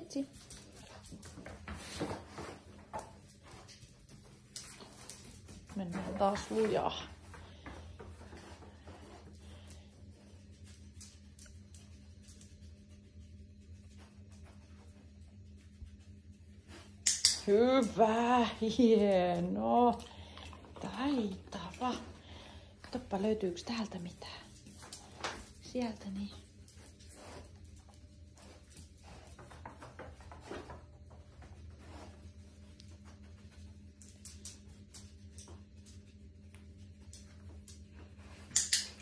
Etsi. Mennään taas lujaa. Hyvä, hieno, taitava. Katsoppa löytyykö täältä mitään. Sieltä niin.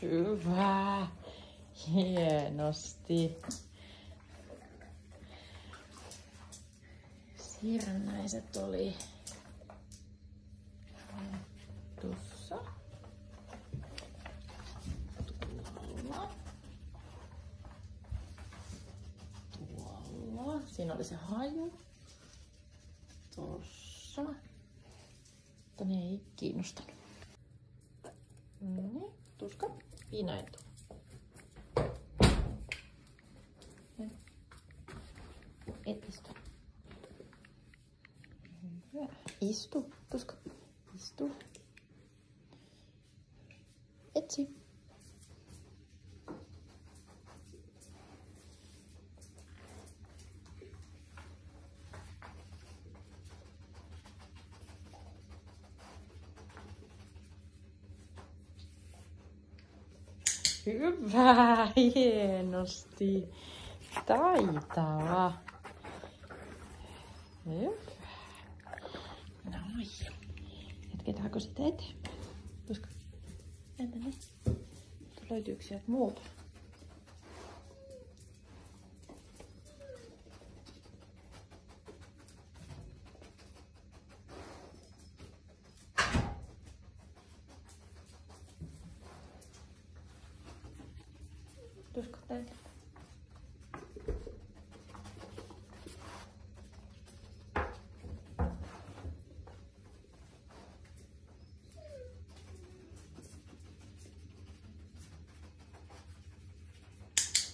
Hyvä. Hienosti. Siirrännäiset oli tuossa. Tuolla. Tuolla. Siinä oli se haju. Tuossa. Mutta ne ei kiinnostanut. No niin, tuska. и на эту. Исту. Исту. Пускай. Исту. Эти. Hyvä, hienosti. Taitava. Hyvä. Noin. Jatketaanko sitä eteenpäin? Koska... Entä nyt? Löytyykö sieltä muuta? Tuosko täältä?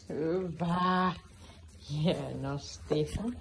Hyvä. Hienosti. On,